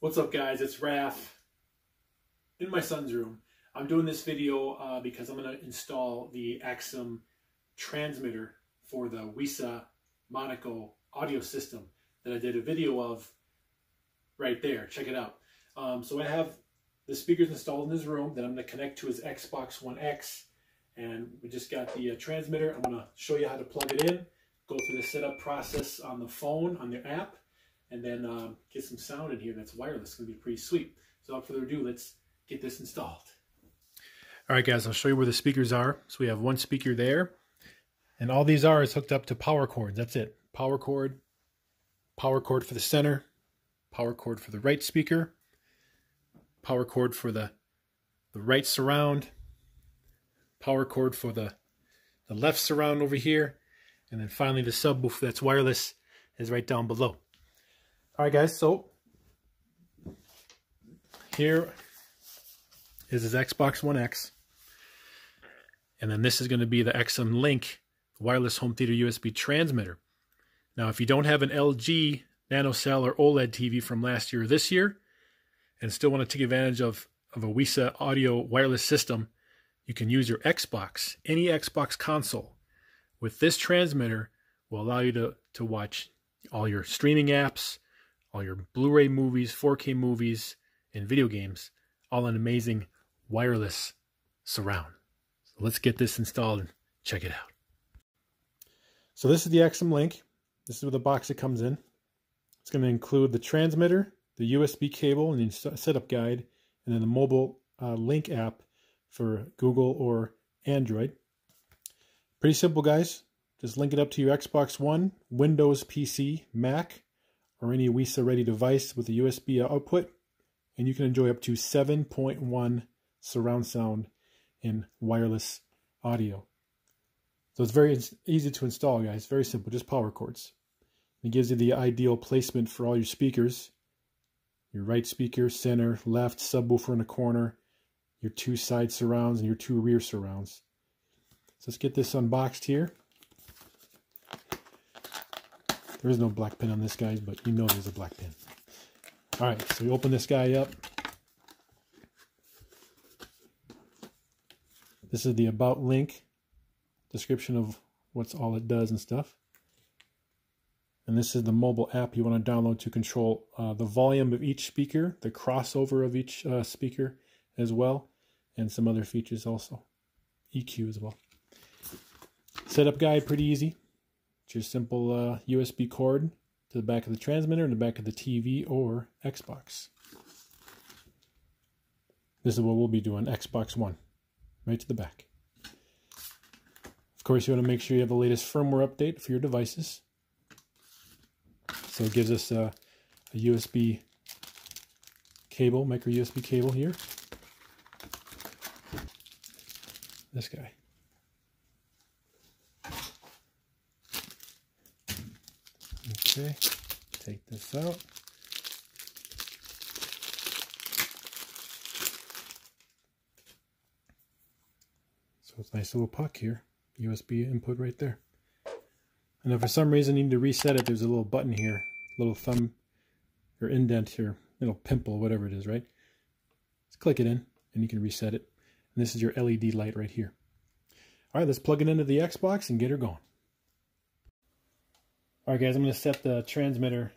What's up guys, it's Raph in my son's room. I'm doing this video uh, because I'm going to install the Axiim transmitter for the WISA Monaco audio system that I did a video of right there. Check it out. Um, so I have the speakers installed in his room that I'm going to connect to his Xbox One X and we just got the uh, transmitter. I'm going to show you how to plug it in, go through the setup process on the phone, on the app, and then um, get some sound in here that's wireless. It's going to be pretty sweet. So without further ado, let's get this installed. All right, guys, I'll show you where the speakers are. So we have one speaker there, and all these are is hooked up to power cords. That's it. Power cord, power cord for the center, power cord for the right speaker, power cord for the, the right surround, power cord for the, the left surround over here, and then finally the subwoofer that's wireless is right down below. All right, guys, so here is his Xbox One X. And then this is going to be the Axiim Link wireless home theater USB transmitter. Now, if you don't have an LG NanoCell or OLED TV from last year or this year, and still want to take advantage of, of a WISA audio wireless system, you can use your Xbox, any Xbox console. With this transmitter will allow you to, to watch all your streaming apps, all your Blu-ray movies, 4K movies, and video games, all in amazing wireless surround. So let's get this installed and check it out. So this is the Axiim Link. This is where the box it comes in. It's going to include the transmitter, the USB cable, and the setup guide, and then the mobile uh, link app for Google or Android. Pretty simple, guys. Just link it up to your Xbox One, Windows PC, Mac, or any WISA ready device with a USB output, and you can enjoy up to 7.1 surround sound in wireless audio. So it's very easy to install, guys. Very simple, just power cords. It gives you the ideal placement for all your speakers. Your right speaker, center, left, subwoofer in the corner, your two side surrounds, and your two rear surrounds. So let's get this unboxed here. There is no black pin on this guy, but you know there's a black pin. All right, so we open this guy up. This is the about link, description of what's all it does and stuff. And this is the mobile app you want to download to control uh, the volume of each speaker, the crossover of each uh, speaker as well, and some other features also. EQ as well. Setup guide, pretty easy. Just simple uh, USB cord to the back of the transmitter and the back of the TV or Xbox. This is what we'll be doing, Xbox One, right to the back. Of course, you want to make sure you have the latest firmware update for your devices. So it gives us a, a USB cable, micro USB cable here. This guy. Okay, take this out. So it's a nice little puck here. USB input right there. And if for some reason you need to reset it, there's a little button here, little thumb or indent here, little pimple, whatever it is, right? Just click it in and you can reset it. And this is your LED light right here. All right, let's plug it into the Xbox and get her going. All right, guys, I'm going to set the transmitter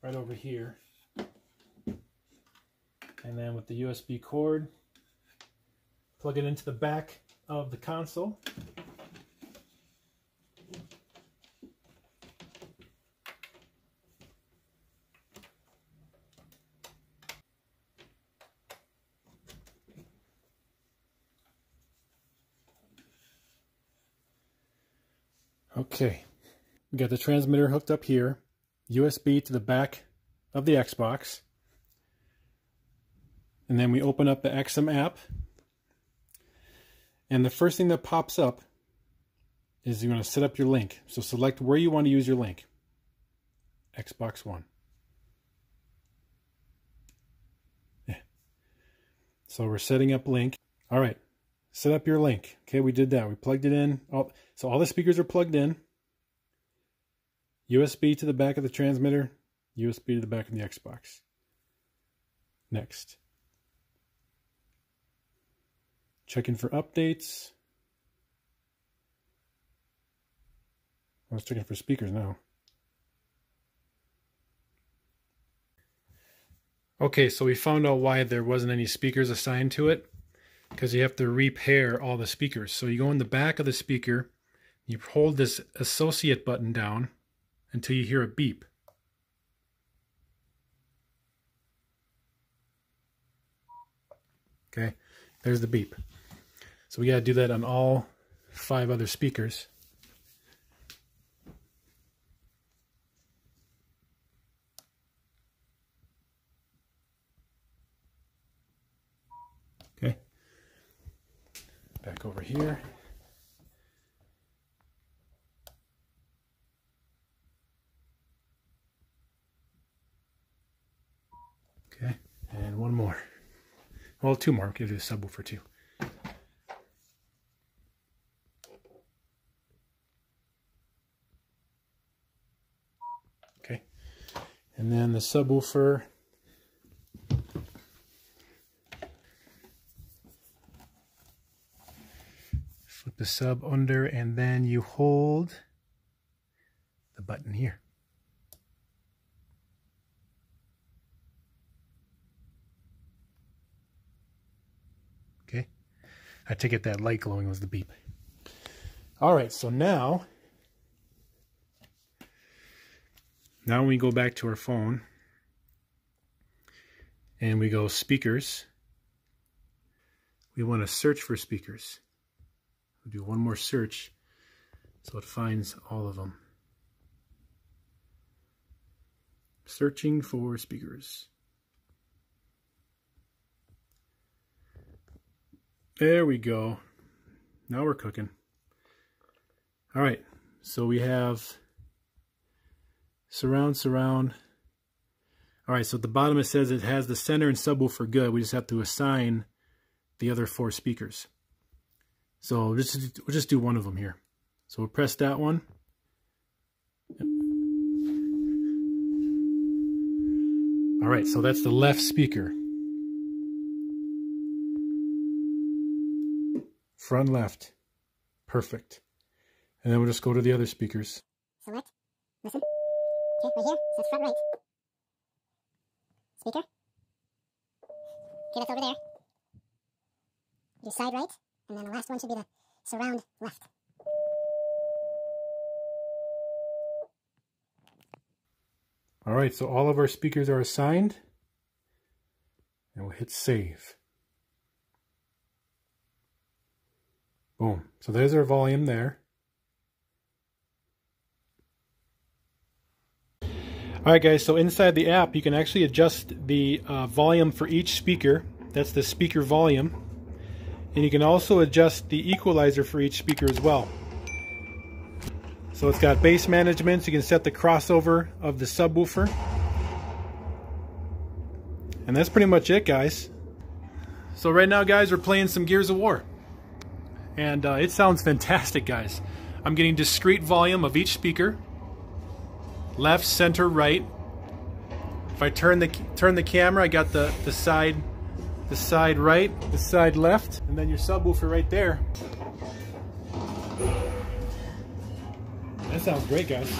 right over here. And then with the USB cord, plug it into the back of the console. Okay, we got the transmitter hooked up here, USB to the back of the Xbox. And then we open up the Axiim app. And the first thing that pops up is you want to set up your link. So select where you want to use your link. Xbox One. Yeah. So we're setting up link. All right. Set up your link. Okay, we did that. We plugged it in. All, so all the speakers are plugged in. USB to the back of the transmitter, USB to the back of the Xbox. Next. Checking for updates. I was checking for speakers now. Okay, so we found out why there wasn't any speakers assigned to it because you have to repair all the speakers. So you go in the back of the speaker, you hold this associate button down until you hear a beep. Okay, there's the beep. So we got to do that on all five other speakers. Okay, back over here. Okay, and one more. Well, two more. We'll do a subwoofer too. Okay, and then the subwoofer. Flip the sub under, and then you hold the button here. Okay. I take it that light glowing was the beep. All right, so now, now we go back to our phone and we go speakers. We want to search for speakers. We'll do one more search so it finds all of them. Searching for speakers. There we go. Now we're cooking. All right, so we have surround, surround. All right, so at the bottom it says it has the center and subwoofer for good. We just have to assign the other four speakers. So we'll just, we'll just do one of them here. So we'll press that one. All right, so that's the left speaker. Front left. Perfect. And then we'll just go to the other speakers. Select. Listen. Okay, right here. So it's front right. Speaker. Okay, that's over there. Do side right. And then the last one should be the surround left. All right, so all of our speakers are assigned. And we'll hit save. Boom. So there's our volume there. All right, guys, so inside the app, you can actually adjust the uh, volume for each speaker. That's the speaker volume. And you can also adjust the equalizer for each speaker as well. So it's got bass management, so you can set the crossover of the subwoofer. And that's pretty much it, guys. So right now, guys, we're playing some Gears of War. And uh, it sounds fantastic, guys. I'm getting discrete volume of each speaker. Left, center, right. If I turn the turn the camera, I got the, the side the side right, the side left, and then your subwoofer right there. That sounds great, guys.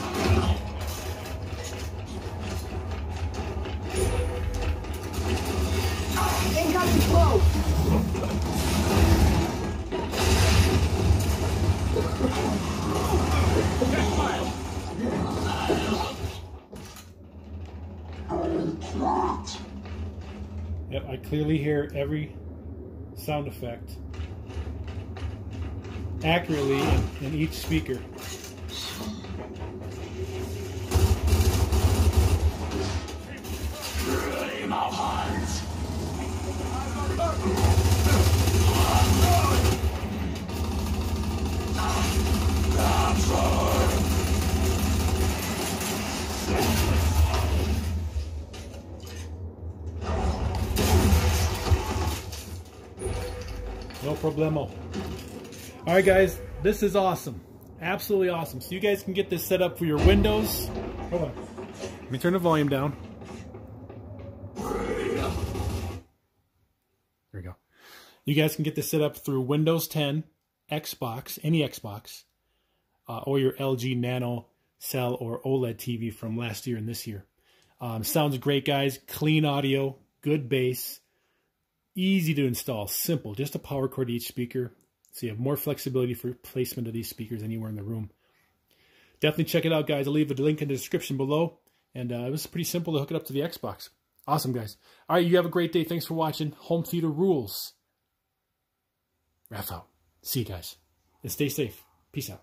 Incoming smoke! Yep, I clearly hear every sound effect accurately in, in each speaker. No problemo. All right, guys, this is awesome. Absolutely awesome. So you guys can get this set up for your Windows. Hold on. Let me turn the volume down. There we go. You guys can get this set up through Windows 10, Xbox, any Xbox, uh, or your LG Nano Cell or OLED TV from last year and this year. Um, sounds great, guys. Clean audio, good bass, easy to install, simple. Just a power cord to each speaker. So you have more flexibility for placement of these speakers anywhere in the room. Definitely check it out, guys. I'll leave a link in the description below. And uh, it was pretty simple to hook it up to the Xbox. Awesome, guys. All right, you have a great day. Thanks for watching. Home Theater Rules. Raph out. See you guys. And stay safe. Peace out.